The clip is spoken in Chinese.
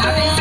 啥杯？